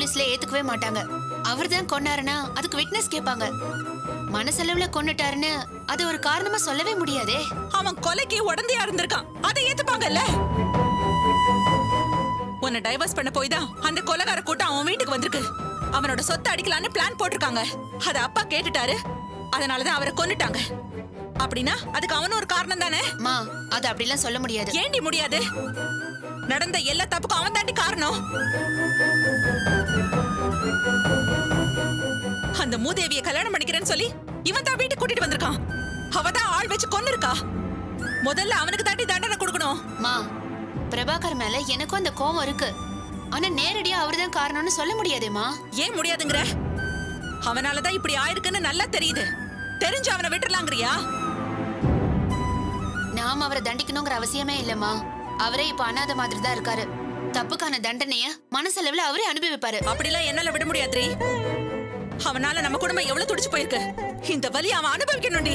போலீஸ்ல ஏத்துக்கவே மாட்டாங்க. அவர்தான் கொன்னாருன்னா அதுக்கு விட்னஸ் கேட்பாங்க. மனசளவுல கொன்னுட்டாருன்னு அது ஒரு காரணமா சொல்லவே முடியாதே. அவன் கொலைக்கு உடந்தையா இருந்திருக்கான். அதை ஏத்துப்பாங்கல்ல? உன்னை டைவர்ஸ் பண்ண போய் தான் அந்த கொலைகார கூட்டம் அவன் வீட்டுக்கு வந்திருக்கு. அவனோட சொத்தை அடிக்கலான்னு பிளான் போட்டிருக்காங்க. அத அப்பா கேட்டுட்டாரு. அதனாலதான் அவரை கொன்னுட்டாங்க. அப்படின்னா அதுக்கு அவனும் ஒரு காரணம் தானே? மா அது அப்படிலாம் சொல்ல முடியாது. ஏண்டி முடியாது? நடந்த எல்லா தப்புக்கும் அவன் தாண்டி காரணம். அந்த மூதேவிய கல்யாணம் பண்ணிக்கிறேன்னு சொல்லி இவன் தான் வீட்டுக்கு கூட்டிட்டு வந்திருக்கான். அவ தான் ஆள் வச்சு கொன்னு இருக்கா முதல்ல அவனுக்கு தாண்டி தண்டனை கொடுக்கணும். மா பிரபாகர் மேல எனக்கும் அந்த கோவம் இருக்கு. ஆனா நேரடியா அவர்தான் காரணம்னு சொல்ல முடியாதேம்மா ஏன் முடியாதுங்கிற? அவனாலதான் இப்படி ஆயிருக்குன்னு நல்லா தெரியுது. தெரிஞ்சு அவனை விட்டுறலாங்கிறியா? நாம அவரை தண்டிக்கணுங்கிற அவசியமே இல்லம்மா அவரே இப்ப அனாதை மாதிரி தான் இருக்காரு. தப்புக்கான தண்டனைய மனசளவுல அவரே அனுபவிப்பாரு. அப்படிலாம் என்னால விட முடியாதுரி அவனால நம்ம குடும்பம் எவ்வளவு துடிச்சு போயிருக்கு. இந்த வலி அவன் அனுபவிக்கணும்டி.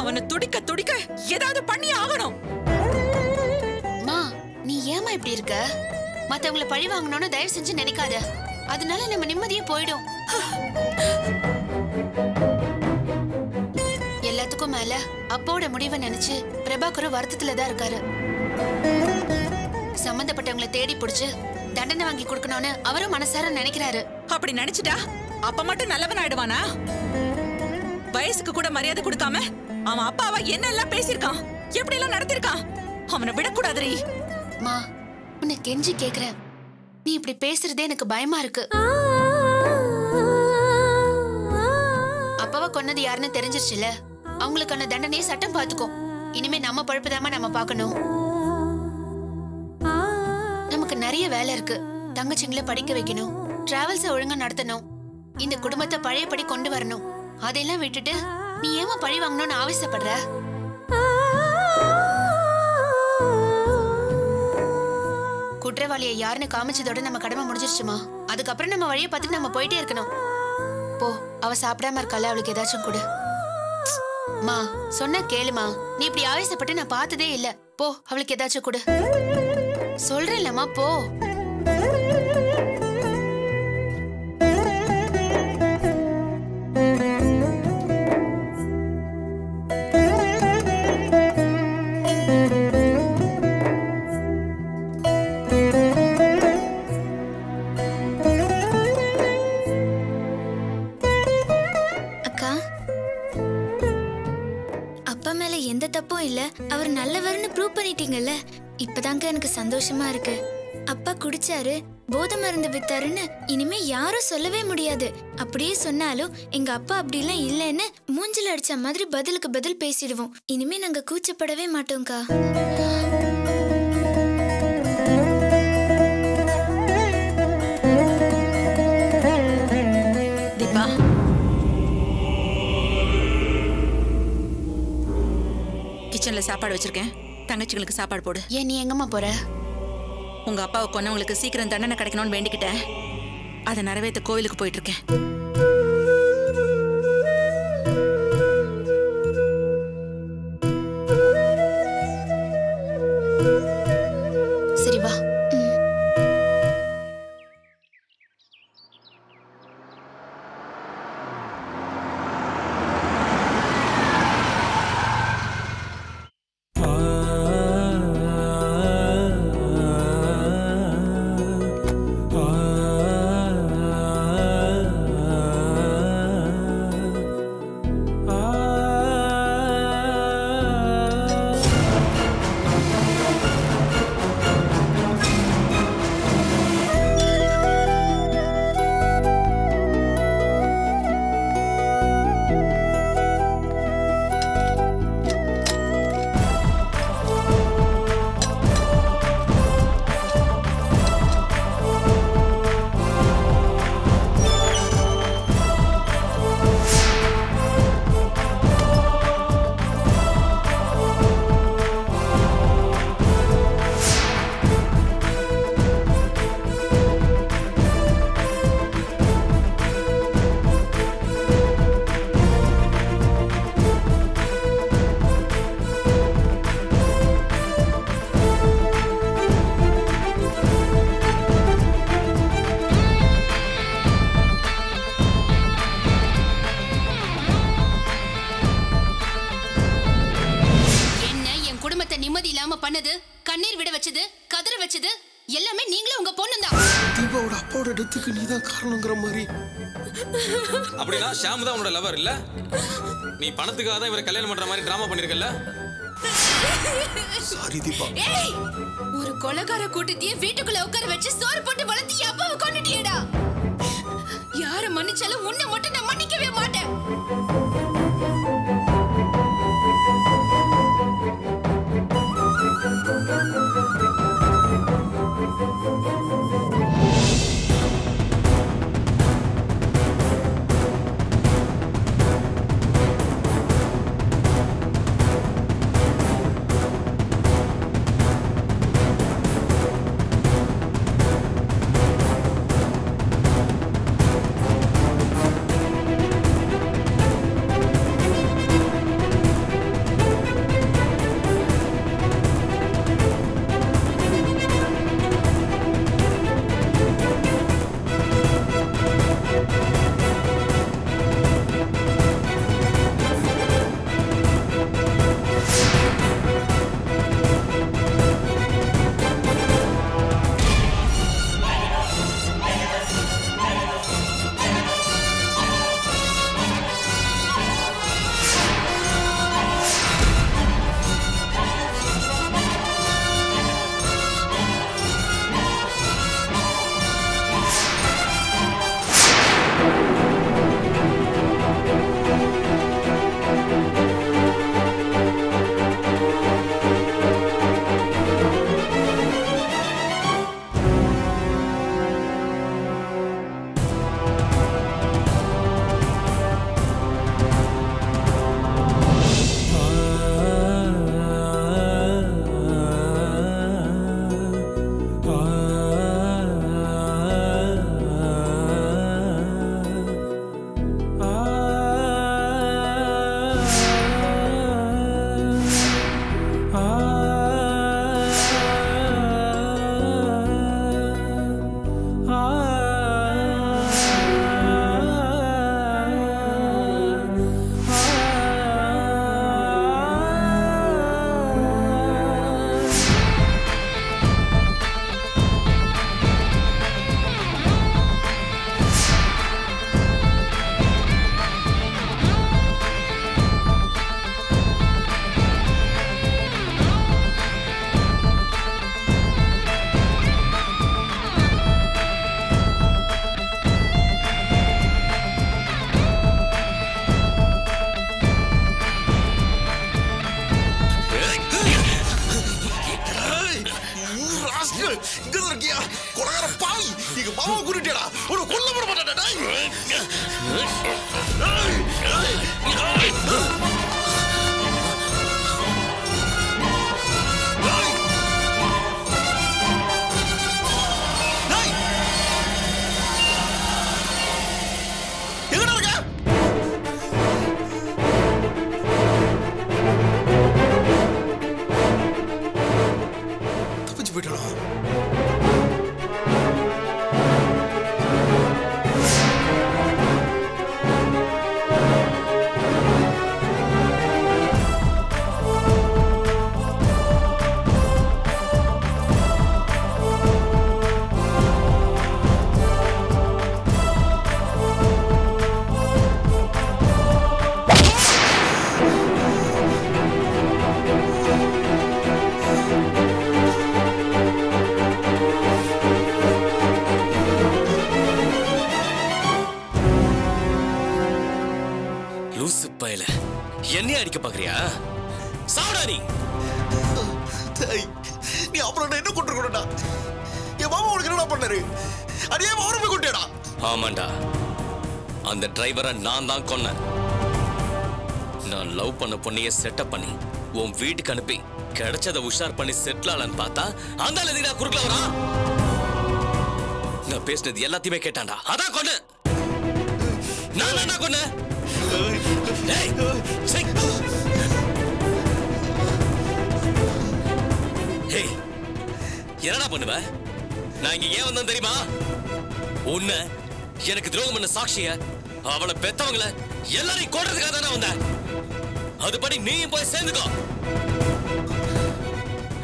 அவனை துடிக்க துடிக்க ஏதாவது பண்ணி ஆகணும். மா நீ ஏமா இப்படி இருக்க? மத்தவங்கள பழி வாங்கணும்னு தயவு செஞ்சு நினைக்காத. அதனால நம்ம நிம்மதியே போயிடும். மேல அப்பாவோட முடிவை நினைச்சு பிரபாகரும் வருத்தத்துல தான் இருக்காரு. சம்பந்தப்பட்டவங்களை தேடி பிடிச்சு தண்டனை வாங்கி கொடுக்கணும்னு அவரும் மனசார நினைக்கிறாரு. அப்படி நினைச்சிட்டா? அப்ப மட்டும் நல்லவன் ஆயிடுவானா வயசுக்கு கூட மரியாதை கொடுக்காம அவன் அப்பாவா என்னெல்லாம் பேசியிருக்கான்? எப்படி எல்லாம் நடத்திருக்கான் அவனை விடக்கூடாதுரி மா உன்னை கெஞ்சி கேக்குறேன். நீ இப்படி பேசுறதே எனக்கு பயமா இருக்கு. அப்பாவை கொன்னது யாருன்னு தெரிஞ்சிருச்சுல? அவங்களுக்கான தண்டனையை சட்டம் பார்த்துக்கும் இனிமே நம்ம பழப்புதாம நம்ம பார்க்கணும். நமக்கு நிறைய வேலை இருக்கு. தங்கச்சிங்களை படிக்க வைக்கணும். டிராவல்ஸ ஒழுங்கா நடத்தணும். இந்த குடும்பத்தை பழையபடி கொண்டு வரணும். அதையெல்லாம் விட்டுட்டு நீ ஏமா பழி வாங்கணும்னு ஆவேசப்படுற? குற்றவாளியை யாருன்னு காமிச்சதோட நம்ம கடமை முடிஞ்சிருச்சுமா? அதுக்கப்புறம் நம்ம வழியை பார்த்துட்டு நம்ம போயிட்டே இருக்கணும். போ அவ சாப்பிடாம இருக்கால அவளுக்கு ஏதாச்சும் கொடு. மா சொன்ன கேளுமா. நீ இப்படி ஆவேசப்பட்டு நான் பார்த்ததே இல்ல. போ அவளுக்கு ஏதாச்சும் கொடு. சொல்றேன்லம்மா போ. பண்ணிட்டீங்கல்ல? இப்பதாங்க எனக்கு சந்தோஷமா இருக்கு. அப்பா குடிச்சாரு போதை மருந்து வித்தாருன்னு இனிமே யாரும் சொல்லவே முடியாது. அப்படியே சொன்னாலும் எங்க அப்பா அப்படிலாம் இல்லைன்னு மூஞ்சில அடிச்ச மாதிரி பதிலுக்கு பதில் பேசிடுவோம். இனிமே நாங்க கூச்சப்படவே மாட்டோம்க்கா. கிச்சன்ல சாப்பாடு வச்சிருக்கேன். தங்கச்சிகளுக்கு சாப்பாடு போடு. ஏன் நீ எங்கம்மா போற? உங்க அப்பாவை கொன்னவங்களுக்கு சீக்கிரம் தண்டனை கிடைக்கணும்னு வேண்டிக்கிட்டேன். அதை நிறைவேற்ற கோவிலுக்கு போயிட்டு இருக்கேன். கதற வச்சது எல்லாமே நீங்களும் உங்க பொண்ணு தான். தீபாவோட அப்பாவோட டெத்துக்கு நீ தான் காரணங்கிற மாதிரி. அப்படின்னா ஷாம் தான் உன்னோட லவர் இல்ல? நீ பணத்துக்காக தான் இவரை கல்யாணம் பண்ற மாதிரி டிராமா பண்ணிருக்கல சாரி தீபா. ஏய் ஒரு கொலைகார கூட்டத்தையே வீட்டுக்குள்ள உட்கார வச்சு சோறு போட்டு வளர்த்து அப்பாவை கொண்டுட்டியேடா யார மன்னிச்சாலும் உன்னை மட்டும் நான் மன்னிக்கவே மாட்டேன். லூசு பயல. என்னைய அடிக்க பாக்குறியா? சாவடா நீ. நீ அப்புறம் என்ன கொண்டு இருக்கணும்டா என் மாமா உனக்கு என்னடா பண்ணாரு? அடியே அவரை போய் கொண்டேடா ஆமாண்டா. அந்த டிரைவரை நான் தான் கொன்னேன். நான் லவ் பண்ண பொண்ணைய செட்டப் பண்ணி உன் வீட்டுக்கு அனுப்பி கிடைச்சத உஷார் பண்ணி செட்டில் ஆலான்னு பார்த்தா அந்த எதிரா குறுக்கல வரா நான் பேசினது எல்லாத்தையுமே கேட்டான்டா. அதான் கொன்னு நான் என்ன. ஹேய், என்னடா பண்ணுவ? நான் இங்க ஏன் வந்தேன் தெரியுமா? உன்ன எனக்கு துரோகம் பண்ண சாட்சிய அவளை பெத்தவங்கள எல்லாரையும் கொடுறதுக்காக தானே வந்தேன். அதுபடி நீயும் போய் சேர்ந்துக்கோ.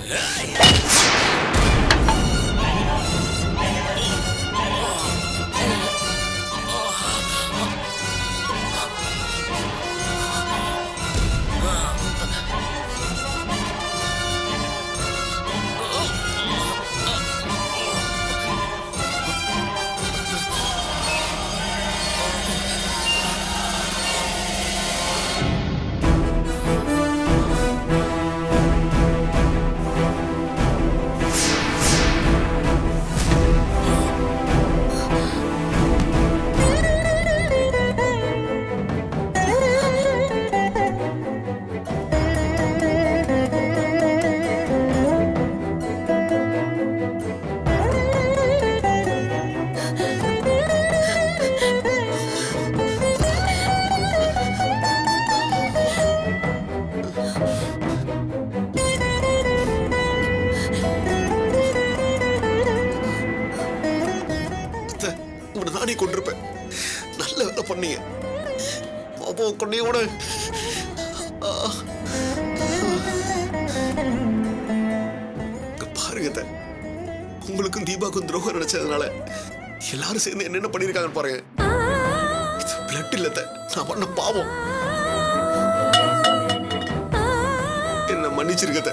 ஏய்! உன் பாருங்க உங்களுக்கும் தீபாவுக்கும் துரோகம் நினைச்சதுனால எல்லாரும் சேர்ந்து என்னென்ன பண்ணிருக்காங்கன்னு பாருங்க. பிளட் இல்ல நான் பண்ண பாவம். என்ன மன்னிச்சிருக்கத்தை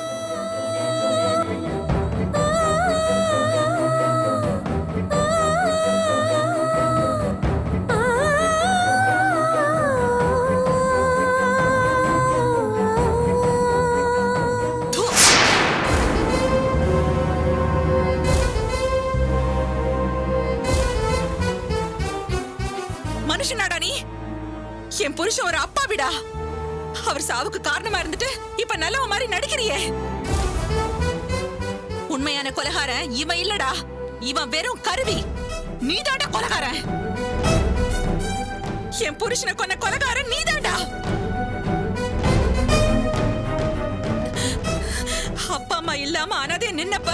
மனுஷனாடா நீ? என் புருஷன் ஒரு அப்பா விடா அவர் சாவுக்கு காரணமா இருந்துட்டு இப்ப நல்லவ மாதிரி நடிக்கிறியே. உண்மையான கொலகாரன் இவன் இல்லடா. இவன் வெறும் கருவி. நீதாடா கொலகாரன். என் புருஷனை கொன்ன கொலகாரன் நீதாடா அப்பா அம்மா இல்லாம அனாதே நின்னப்ப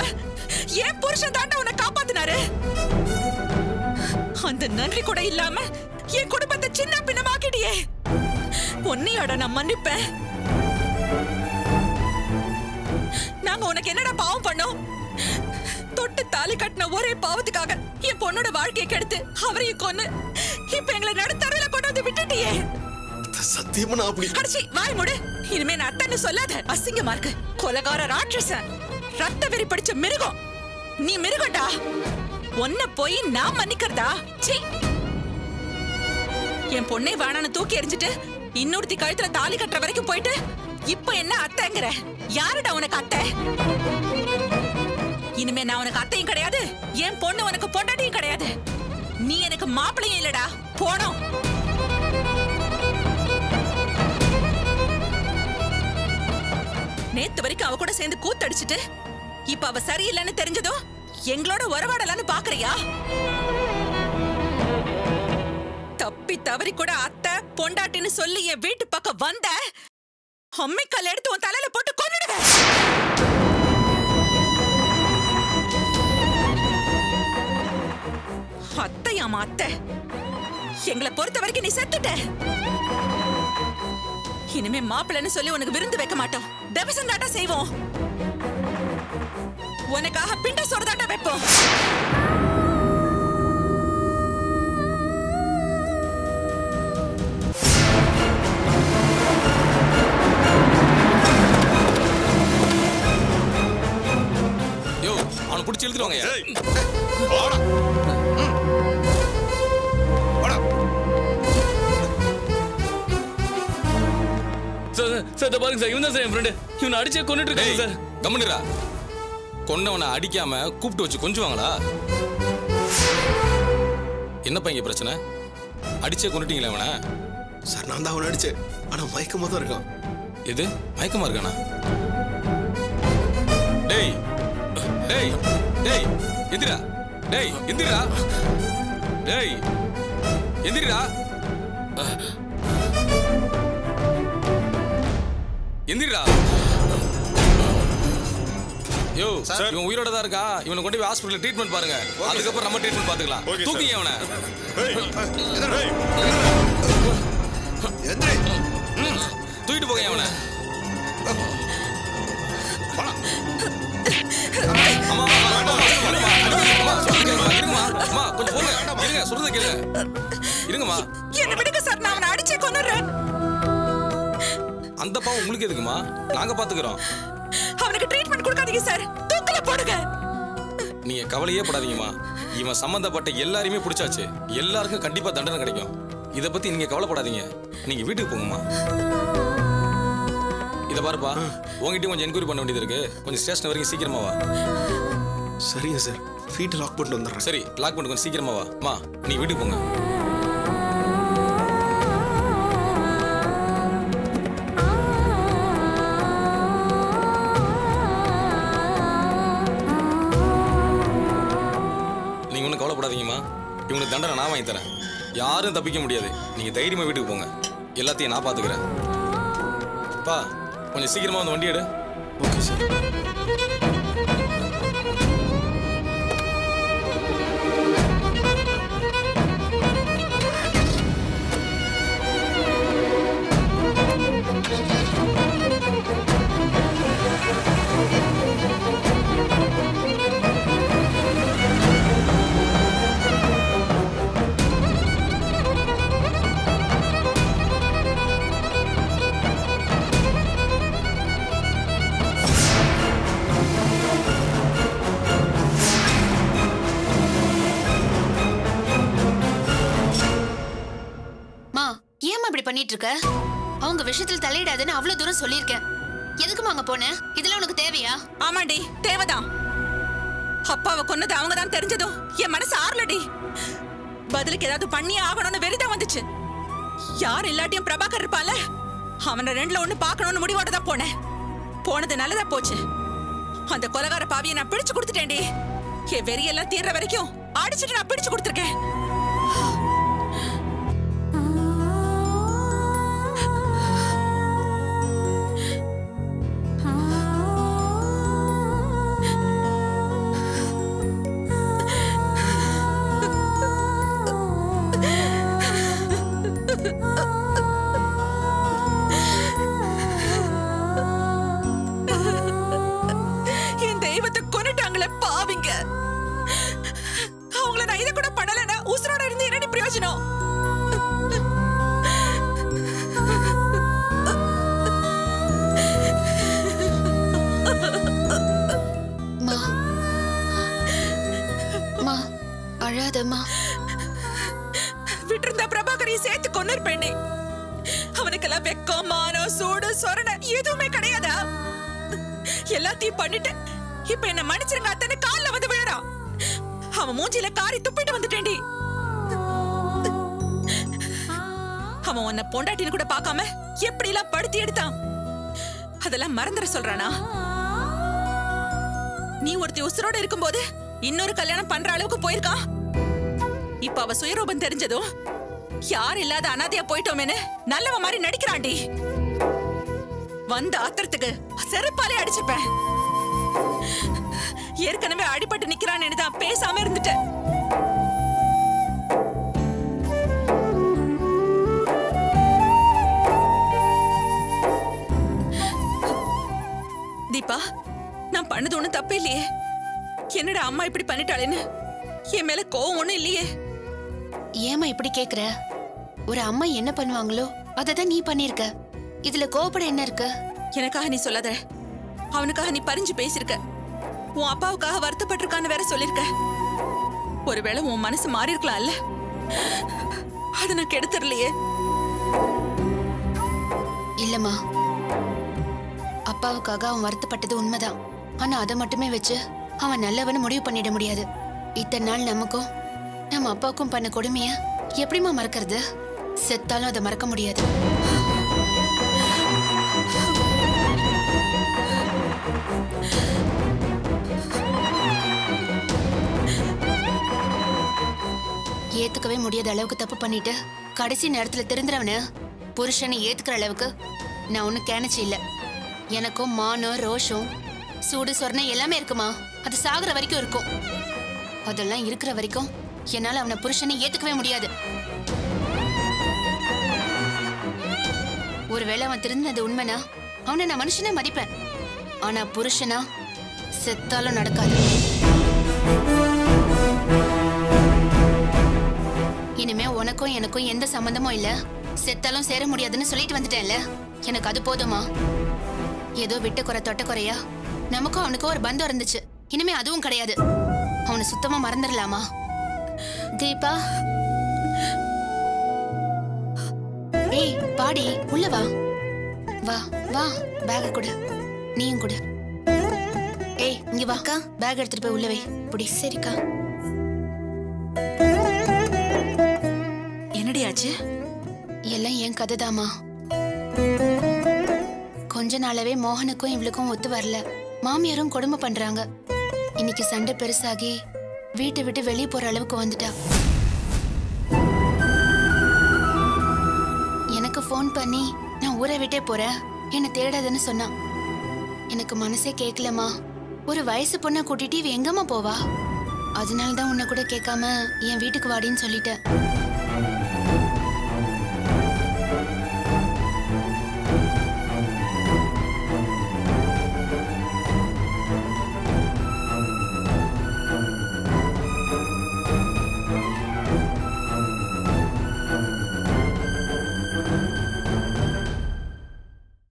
என் புருஷன் தாண்டா உன்னை காப்பாத்தினாரு. அந்த நன்றி கூட இல்லாம என் குடும்பத்தை சின்ன பின்னமாக்கிட்டியே உன்னையோட நான் மன்னிப்பேன். நாங்க உனக்கு என்னடா பாவம் பண்ணோம்? தொட்டு தாலி கட்டின ஒரே பாவத்துக்காக என் பொண்ணோட வாழ்க்கையை கெடுத்து அவரையும் கொன்னு இப்ப எங்களை நடுத்தருவில கொண்டு வந்து விட்டுட்டியே. சத்தியமா நான் அப்படி கடைசி வாய் மூடு. இனிமே நான் அத்தன்னு சொல்லாத. அசிங்கமா இருக்கு. கொலகார ராட்சசன். ரத்த வெறி படிச்ச மிருகம். நீ மிருகம்டா. ஒன்ன போய் நான் மன்னிக்கிறதா? சீ என் பொண்ணை வேணான்னு தூக்கி எறிஞ்சிட்டு இன்னொருத்தி கழுத்துல தாலி கட்டுற வரைக்கும் போயிட்டு இப்ப என்ன அத்தைங்கிற? யாருடா உனக்கு அத்தை? இனிமே நான் உனக்கு அத்தையும் கிடையாது என் பொண்ணு உனக்கு பொண்டாட்டியும் கிடையாது. நீ எனக்கு மாப்பிளையும் இல்லடா போனோம். நேத்து வரைக்கும் அவ கூட சேர்ந்து கூத்தடிச்சிட்டு இப்ப அவ சரியில்லைன்னு தெரிஞ்சதும் எங்களோட உறவாடலான்னு பாக்குறியா? தப்பி தவறி கூட அத்தை பொண்டாட்டின்னு சொல்லி என் வீட்டு பக்கம் வந்த அம்மிக்கல் எடுத்து உன் தலையில போட்டு கொண்டுடுவேன் அத்தையாமா அத்தை எங்களை பொறுத்த வரைக்கும் நீ செத்துட்ட. இனிமே மாப்பிள்ளைன்னு சொல்லி உனக்கு விருந்து வைக்க மாட்டோம். தபசம் தாட்டா செய்வோம். உனக்காக பிண்ட சொரதாட்டா வைப்போம். வாடா. சார் இதை பாருங்க சார். இவன் தான் சார் என் ஃப்ரெண்டு இவனை அடிச்சே கொண்டுட்டு இருக்காங்க சார். கம்முனுடா கொன்னவனை அடிக்காம கூப்பிட்டு வச்சு கொஞ்சுவாங்களா? என்னப்பா இங்க பிரச்சனை? அடிச்சே கொண்டுட்டீங்களா அவனை சார் நான் தான் அவனை அடிச்சேன். ஆனா மயக்கமா தான் இருக்கான். எது? மயக்கமா இருக்கானா? டேய் டேய். டேய் எந்திரா. டேய் எந்திரா. டேய் எந்திரா. எந்திரா. யோ இவன் உயிரோட தான் இருக்கா? இவனை கொண்டு போய் ஹாஸ்பிடல்ல ட்ரீட்மெண்ட் பாருங்க. அதுக்கப்புறம் நம்ம ட்ரீட்மெண்ட் sir. தூக்கிங்க அவனை. தூக்கிட்டு போங்க அவனை. சொல்றது கேளுங்க, இருங்கம்மா, என்ன விடுங்க சார் நான் அவனை அடிச்சே கொன்னுடுறேன். அந்த பாவம் உங்களுக்கு எதுக்குமா நாங்க பாத்துக்கிறோம். அவனுக்கு ட்ரீட்மெண்ட் கொடுக்காதீங்க சார். தூக்கல போடுங்க. நீங்க கவலையே படாதீங்கம்மா. இவன் சம்பந்தப்பட்ட எல்லாரையுமே பிடிச்சாச்சு. எல்லாருக்கும் கண்டிப்பா தண்டனை கிடைக்கும். இத பத்தி நீங்க கவலைப்படாதீங்க. நீங்க வீட்டுக்கு போங்கம்மா. இத பாருப்பா. உங்ககிட்டயும் கொஞ்சம் என்கொயரி பண்ண வேண்டியது இருக்கு. கொஞ்சம் ஸ்டேஷன் வரைக்கும் சீக்கிரமா வா. சரிங்க சார். வீட்டை லாக் பண்ணிட்டு வந்துடுறேன். சரி லாக் பண்ணி கொஞ்சம் சீக்கிரமா வா. அம்மா நீ வீட்டுக்கு போங்க. நீங்க ஒன்றும் கவலைப்படாதீங்கம்மா. இவனுக்கு தண்டனை நான் வாங்கி தரேன். யாரும் தப்பிக்க முடியாது. நீங்க தைரியமா வீட்டுக்கு போங்க. எல்லாத்தையும் நான் பாத்துக்கிறேன். பா கொஞ்சம் சீக்கிரமாக வந்து வண்டி எடு ஓகே சார் Thank you. பண்ணிட்டு இருக்க அவங்க விஷயத்துல தலையிடாதுன்னு அவ்வளவு தூரம் சொல்லியிருக்கேன். எதுக்குமா அங்க போன? இதெல்லாம் உனக்கு தேவையா? ஆமாண்டி தேவைதான். அப்பாவை கொன்னது அவங்க தான் தெரிஞ்சதும் என் மனசு ஆறலடி. பதிலுக்கு ஏதாவது பண்ணியே ஆகணும்னு வெறிதான் வந்துச்சு. யார் இல்லாட்டியும் பிரபாகர் இருப்பால? அவனை ரெண்டுல ஒண்ணு பார்க்கணும்னு முடிவோட தான் போனேன். போனது நல்லதா போச்சு. அந்த கொலகார பாவியை நான் பிடிச்சு கொடுத்துட்டேன்டி. என் வெறியெல்லாம் தீர்ற வரைக்கும் அடிச்சுட்டு நான் பிடிச்சு கொடுத்துருக்கேன். மன்னிச்சிருங்க அத்தனை கால்ல வந்து விழறான். அவன் மூஞ்சில காரி துப்பிட்டு வந்துட்டேன்டி. அவன் உன்னை பொண்டாட்டின்னு கூட பார்க்காம எப்படி எல்லாம் படுத்தி எடுத்தான்? அதெல்லாம் மறந்துட சொல்றானா? நீ ஒருத்தி உசுரோட இருக்கும்போது இன்னொரு கல்யாணம் பண்ற அளவுக்கு போயிருக்கான்? இப்ப அவ சுயரூபம் தெரிஞ்சதும் யார் இல்லாத அனாதையா போயிட்டோமேன்னு நல்லவ மாதிரி நடிக்கிறான்டி. வந்த ஆத்திரத்துக்கு செருப்பாலே அடிச்சுப்பேன் ஏற்கனவே அடிபட்டு நிக்கிறான்னு தான் பேசாம இருந்துட்டேன் தீபா நான் பண்ணது ஒண்ணும் தப்பே இல்லையே. என்னடா அம்மா இப்படி பண்ணிட்டாளேன்னு? என் மேல கோவம் ஒண்ணும் இல்லையே. ஏமா இப்படி கேக்குற? ஒரு அம்மா என்ன பண்ணுவாங்களோ அதை தான் நீ பண்ணிருக்க. இதுல கோபப்பட என்ன இருக்கு? எனக்காக நீ சொல்லாத. அவனுக்காக நீ பறிஞ்சு பேசிருக்க. உன் அப்பாவுக்காக வருத்தப்பட்டிருக்கான்னு வேற சொல்லிருக்க. ஒருவேளை உன் மனசு மாறி இருக்கலாம்ல? அதை நான் கெடுத்துடலையே. இல்லம்மா. அப்பாவுக்காக அவன் வருத்தப்பட்டது உண்மைதான். ஆனா அதை மட்டுமே வச்சு அவன் நல்லவன்னு முடிவு பண்ணிட முடியாது. இத்தனை நாள் நமக்கும் நம்ம அப்பாவுக்கும் பண்ண கொடுமைய எப்படிம்மா மறக்கிறது? செத்தாலும் அதை மறக்க முடியாது. ஏத்துக்கவே முடியாத அளவுக்கு தப்பு பண்ணிட்டு கடைசி நேரத்துல திருந்துறவன புருஷனை ஏத்துக்கிற அளவுக்கு நான் ஒன்னும் கேனச்சு இல்ல. எனக்கும் மானம் ரோஷம் சூடு சொரணை எல்லாமே இருக்குமா? அது சாகுற வரைக்கும் இருக்கும். அதெல்லாம் இருக்கிற வரைக்கும் என்னால அவனை புருஷனை ஏத்துக்கவே முடியாது. ஒருவேளை அவன் திருந்தினது உண்மைனா அவனை நான் மனுஷனா மதிப்பேன். ஆனா புருஷனா செத்தாலும் நடக்காது. உனக்கும் எனக்கும் எந்த சம்பந்தமும் இல்ல. செத்தாலும் சேர முடியாதுன்னு சொல்லிட்டு வந்துட்டேன்ல. எனக்கு அது போதுமா? ஏதோ விட்டு குறை தொட்ட குறையா? நமக்கும் அவனுக்கும் ஒரு பந்தம் இருந்துச்சு. இனிமே அதுவும் கிடையாது. அவனை சுத்தமா மறந்துடலாமா? தீபா. ஏய் பாடி உள்ள வா. வா வா பேக கொடு. நீயும் கொடு. ஏய் இங்க வா. அக்கா. பேக் எடுத்துட்டு போய் உள்ள வை. புடி. சரிக்கா. எப்படியாச்சு எல்லாம் என் கதைதாமா கொஞ்ச நாளாவே மோகனுக்கும் இவளுக்கும் ஒத்து வரல. மாமியாரும் கொடுமை பண்றாங்க. இன்னைக்கு சண்டை பெருசாகி வீட்டை விட்டு வெளியே போற அளவுக்கு வந்துட்டா. எனக்கு ஃபோன் பண்ணி நான் ஊரை விட்டே போறேன். என்னை தேடாதுன்னு சொன்னான். எனக்கு மனசே கேட்கலம்மா ஒரு வயசு பொண்ணை கூட்டிட்டு இவ எங்கம்மா போவா? அதனால தான் உன்னை கூட கேட்காம என் வீட்டுக்கு வாடின்னு சொல்லிட்டேன்.